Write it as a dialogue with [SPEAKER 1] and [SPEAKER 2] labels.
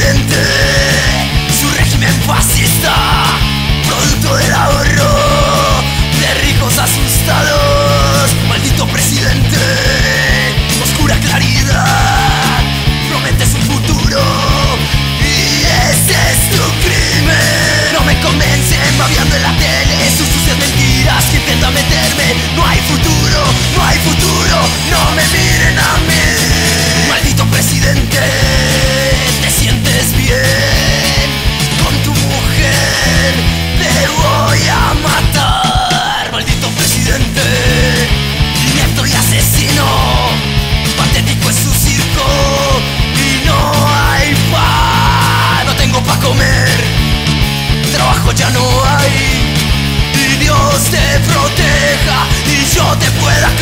[SPEAKER 1] presidente, su régimen fascista, producto del ahorro de ricos asustados, maldito presidente, oscura claridad, prometes un futuro y ese es tu crimen. No me convence, babiando en la tele Te proteja y yo te pueda